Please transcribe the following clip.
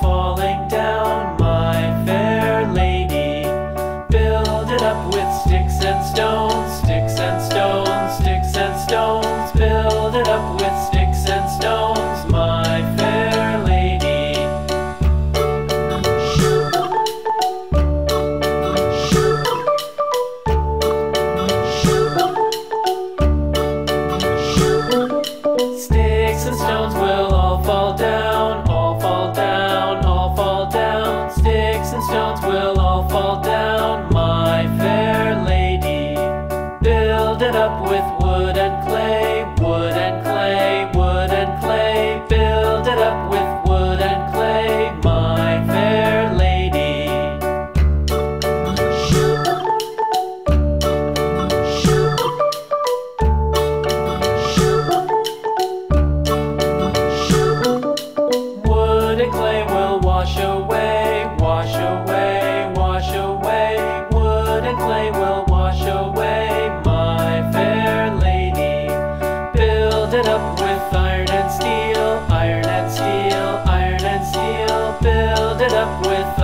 falling down, my fair lady. Build it up with sticks and stones. up with wood and clay, wood and clay. up with